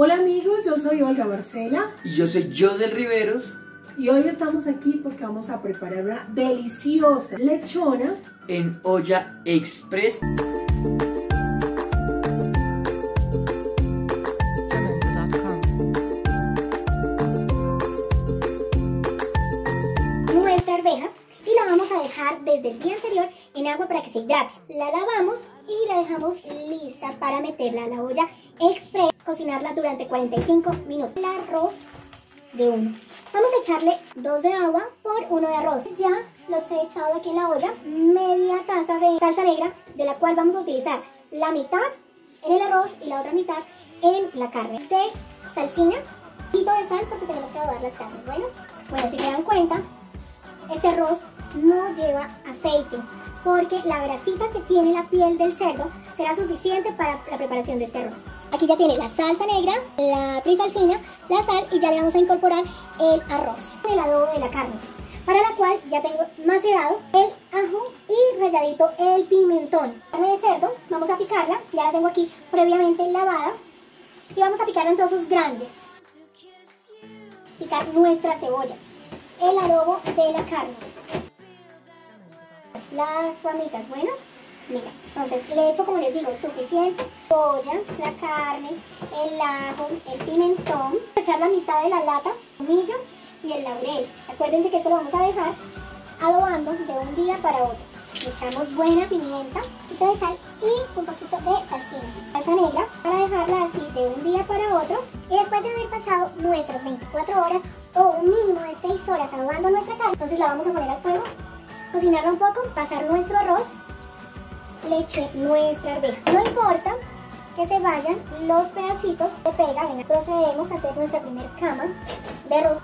Hola amigos, yo soy Olga Marcela Y yo soy Josel Riveros y hoy estamos aquí porque vamos a preparar una deliciosa lechona en olla express. nuestra arveja y la vamos a dejar desde el día anterior en agua para que se hidrate. La lavamos y la dejamos lista para meterla a la olla express, cocinarla durante 45 minutos. El arroz de uno. Vamos a echarle dos de agua por uno de arroz. Ya los he echado aquí en la olla, media taza de salsa negra, de la cual vamos a utilizar la mitad en el arroz y la otra mitad en la carne. De salsina, poquito de sal porque tenemos que adobar las carnes. Bueno, bueno, si se dan cuenta, este arroz no lleva aceite porque la grasita que tiene la piel del cerdo será suficiente para la preparación de este arroz. Aquí ya tiene la salsa negra, la trisalcina, la sal y ya le vamos a incorporar el arroz, el adobo de la carne, para la cual ya tengo macerado el ajo y ralladito el pimentón. Carne de cerdo, vamos a picarla, ya la tengo aquí previamente lavada y vamos a picarla en trozos grandes. Picar nuestra cebolla, el adobo de la carne las ramitas, bueno, mira, entonces le echo como les digo, suficiente la carne, el ajo, el pimentón, echar la mitad de la lata, el tomillo y el laurel. Acuérdense que esto lo vamos a dejar adobando de un día para otro. Echamos buena pimienta, un poquito de sal y un poquito de salsina, salsa negra, para dejarla así de un día para otro. Y después de haber pasado nuestras 24 horas o un mínimo de 6 horas adobando nuestra carne, entonces la vamos a poner al fuego cocinarlo un poco, pasar nuestro arroz, leche nuestra arveja. No importa que se vayan los pedacitos de pega, procedemos a hacer nuestra primera cama de arroz.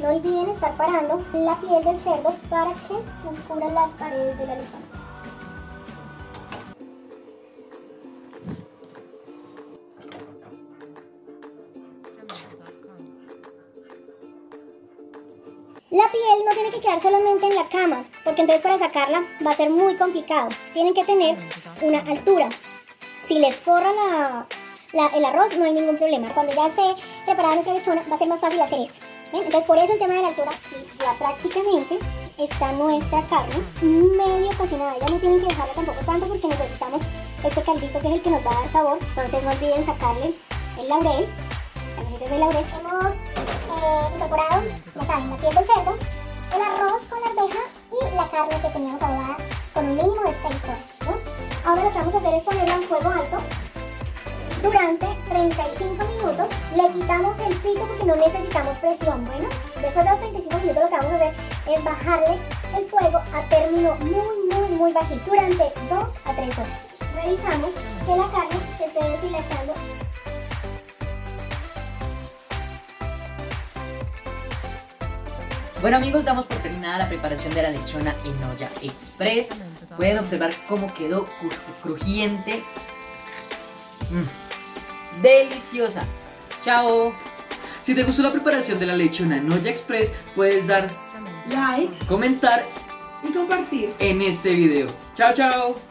No olviden estar parando la piel del cerdo para que nos cubran las paredes de la lechona. La piel no tiene que quedar solamente en la cama, porque entonces para sacarla va a ser muy complicado. Tienen que tener una altura. Si les forra el arroz, no hay ningún problema. Cuando ya esté preparada nuestra lechona, va a ser más fácil hacer eso. Entonces por eso el tema de la altura, ya prácticamente está nuestra carne medio cocinada. Ya no tienen que dejarla tampoco tanto porque necesitamos este caldito que es el que nos va a dar sabor. Entonces no olviden sacarle el laurel, las hojitas de laurel. Hemos eh, incorporado, ya saben, la piel del cerdo, el arroz con la arveja y la carne que teníamos adobada con un mínimo de 6 horas. Ahora lo que vamos a hacer es ponerla en fuego alto durante 35 minutos. Le quitamos el pito porque no necesitamos presión. Bueno, después de los 35 minutos lo que vamos a hacer es bajarle el fuego a término muy, muy, muy bajito durante 2 a 3 horas. Revisamos que la carne se esté deshilachando Bueno amigos, damos por terminada la preparación de la lechona en olla express. Pueden observar cómo quedó crujiente. Mm. Deliciosa. Chao. Si te gustó la preparación de la lechona en olla express, puedes dar like, comentar y compartir en este video. Chao, chao.